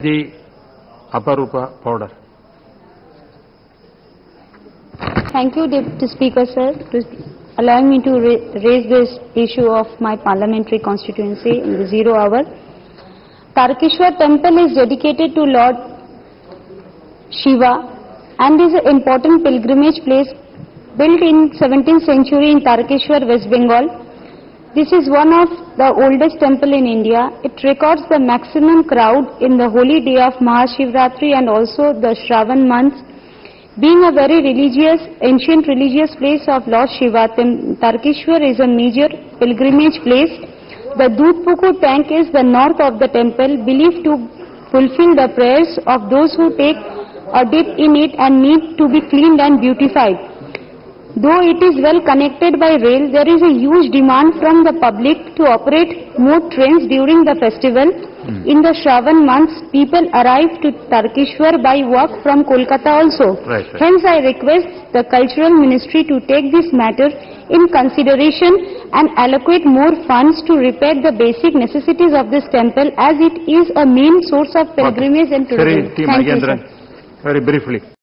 the Aparupa Poddar. Thank you, Deputy Speaker, sir, to allowing me to ra- raise this issue of my parliamentary constituency in the zero hour. Tarakeswar temple is dedicated to Lord Shiva and is an important pilgrimage place built in 17th century in Tarakeswar, West Bengal. This is one of the oldest temple in India. It records the maximum crowd in the holy day of Mahashivratri and also the Shravan month. Being a very religious, ancient religious place of Lord Shiva, Tarakeswar is a major pilgrimage place. The Dudhpukur tank is the north of the temple, believed to fulfill the prayers of those who take a dip in it and need to be cleaned and beautified. Though it is well connected by rail, there is a huge demand from the public to operate more trains during the festival. Hmm. In the Shravan months, people arrive to Tarakeswar by walk from Kolkata also. Right, right. Hence, I request the Cultural Ministry to take this matter in consideration and allocate more funds to repair the basic necessities of this temple as it is a main source of pilgrimage and tourism. Thank you, sir. Very briefly.